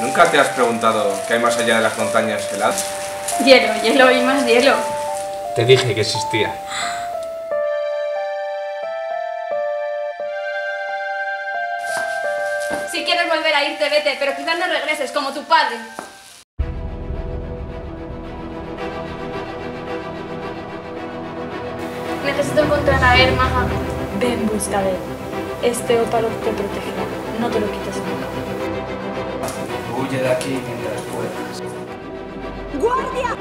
¿Nunca te has preguntado qué hay más allá de las montañas heladas? Hielo, hielo y más hielo. Te dije que existía. Si quieres volver a irte, vete, pero quizás no regreses como tu padre. Necesito encontrar a Erma. Ven en busca de él. Este ópalo te protegerá. No te lo quites nunca. Huye de aquí mientras puedas. ¡Guardia!